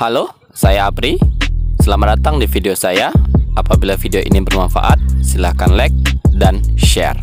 Halo, saya Apri. Selamat datang di video saya. Apabila video ini bermanfaat, silahkan like dan share.